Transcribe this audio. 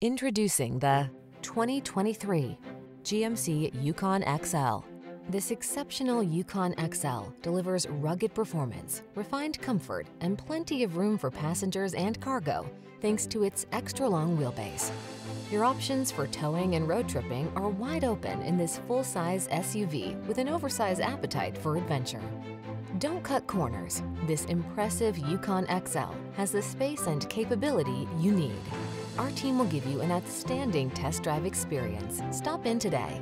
Introducing the 2023 GMC Yukon XL. This exceptional Yukon XL delivers rugged performance, refined comfort, and plenty of room for passengers and cargo thanks to its extra-long wheelbase. Your options for towing and road tripping are wide open in this full-size SUV with an oversized appetite for adventure. Don't cut corners. This impressive Yukon XL has the space and capability you need our team will give you an outstanding test drive experience. Stop in today.